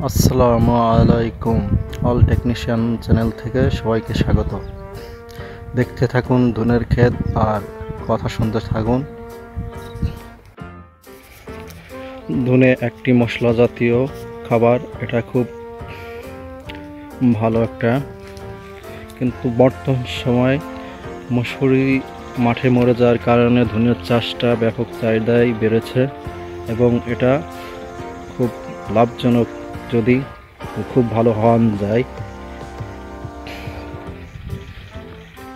আসসালামু আলাইকুম all technician channel থেকে সবাইকে স্বাগত। দেখতে থাকুন ধুনের ক্ষেত আর কথা শুনতে থাকুন। ধুনে একটি মশলা জাতীয় খাবার, এটা খুব ভালো একটা। কিন্তু বর্তমান সময় মসুরি মাঠে মরে যাওয়ার কারণে ধনের চাষটা ব্যাপক চাহিদায় বেড়েছে এবং এটা খুব লাভজনক যদি খুব ভালো হওয়ান যায়।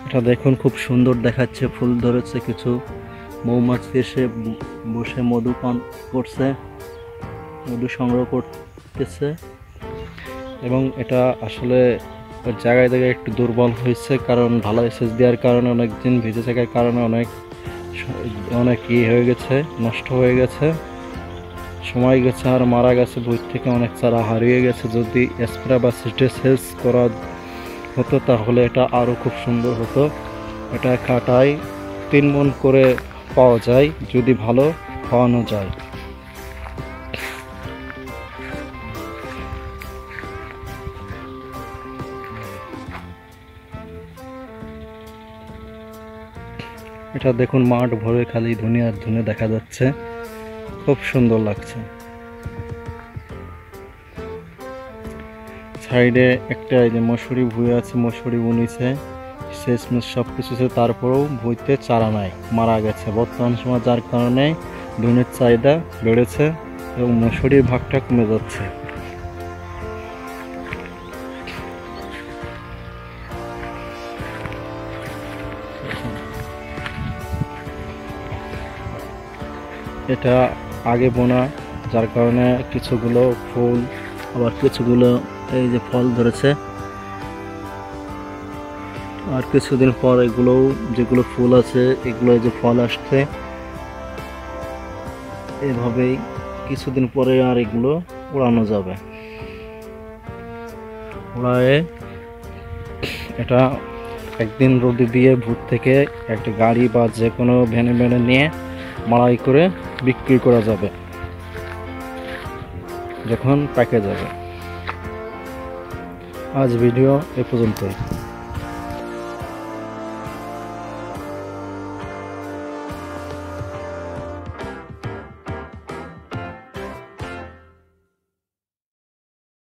এটা দেখুন, খুব সুন্দর দেখাচ্ছে, ফুল ধরেছে কিছু মৌমাছি এসে বসে মধু পান করছে, মধু সংগ্রহ করতেছে। এবং এটা আসলে জায়গায় জায়গায় একটু দুর্বল হয়েছে, কারণ ভালো এসেস দেওয়ার কারণে অনেক দিন ভিজে থাকার কারণে অনেক অনেক ই হয়ে গেছে, নষ্ট হয়ে গেছে। সময় গেছে আর মারা গেছে, বই থেকে অনেক চারা হারিয়ে গেছে। যদি স্প্রে বা সিটে সেলস করা হতো তাহলে এটা আরও খুব সুন্দর হতো। এটা কাটায় তিন মন করে পাওয়া যায়, যদি ভালো খাওয়ানো যায়। এটা দেখুন, মাঠ ভরে খালি ধুনে আর ধুনে দেখা যাচ্ছে। খুব সুন্দর লাগছে। সাইডে একটা এই যে মশুরি ভুঁই আছে মশুরি বুনিছে শেষমেশ সব কিছু তারপরেও ভুঁইতে চারা নাই, মারা গেছে। বর্তমান সময় যার কারণে ধনের চাহিদা বেড়েছে এবং মশুরির ভাগটা কমে যাচ্ছে। এটা আগে বোনা, যার কারণে কিছুগুলো ফুল, আবার কিছুগুলো এই যে ফল ধরেছে। আর কিছুদিন পর এগুলো যেগুলো ফুল আছে, এগুলো যে ফল আসছে। এভাবেই কিছুদিন পরে আর এগুলো উড়ানো যাবে। উড়ায়ে এটা একদিন রোদে দিয়ে ভূত থেকে একটা গাড়ি বা যে কোনো ভ্যানে ভ্যানে নিয়ে মাড়াই করে বিক্রি করা যাবে। যখন পাকে যাবে। আজ ভিডিও এ পর্যন্তই।